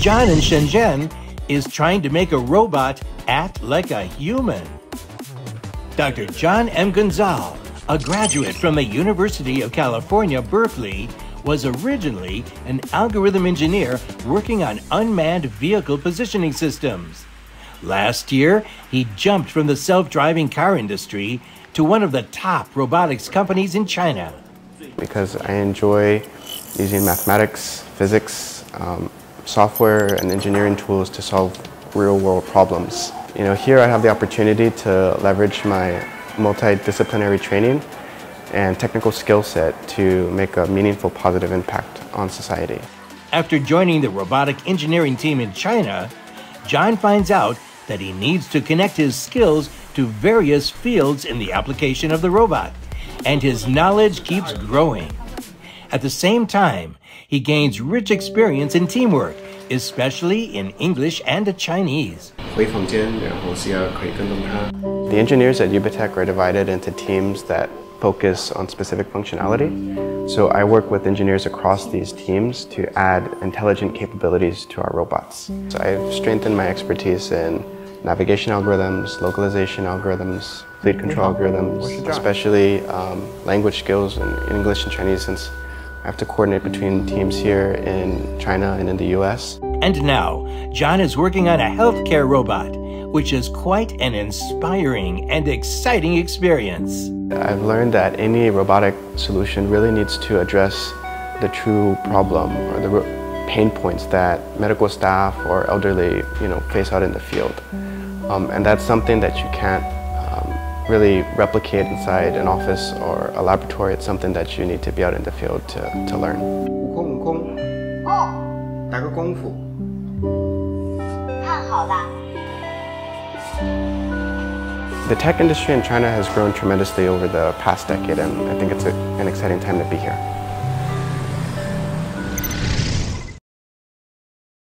Jon in Shenzhen is trying to make a robot act like a human. Dr. Jon M. Gonzales, a graduate from the University of California, Berkeley, was originally an algorithm engineer working on unmanned vehicle positioning systems. Last year, he jumped from the self driving car industry to one of the top robotics companies in China. Because I enjoy using mathematics, physics, um, software, and engineering tools to solve real world problems. You know, here I have the opportunity to leverage my multidisciplinary training and technical skill set to make a meaningful positive impact on society. After joining the robotic engineering team in China, Jon finds out that he needs to connect his skills to various fields in the application of the robot, and his knowledge keeps growing. At the same time, he gains rich experience in teamwork, especially in English and Chinese. The engineers at UBTECH are divided into teams that focus on specific functionality. So I work with engineers across these teams to add intelligent capabilities to our robots. So I've strengthened my expertise in navigation algorithms, localization algorithms, fleet control algorithms, especially um, language skills in English and Chinese since I have to coordinate between teams here in China and in the US. And now, Jon is working on a healthcare robot, which is quite an inspiring and exciting experience. I've learned that any robotic solution really needs to address the true problem or the pain points that medical staff or elderly you know, face out in the field. Um, and that's something that you can't really replicate inside an office or a laboratory. It's something that you need to be out in the field to, to learn. Oh. The tech industry in China has grown tremendously over the past decade, and I think it's a, an exciting time to be here.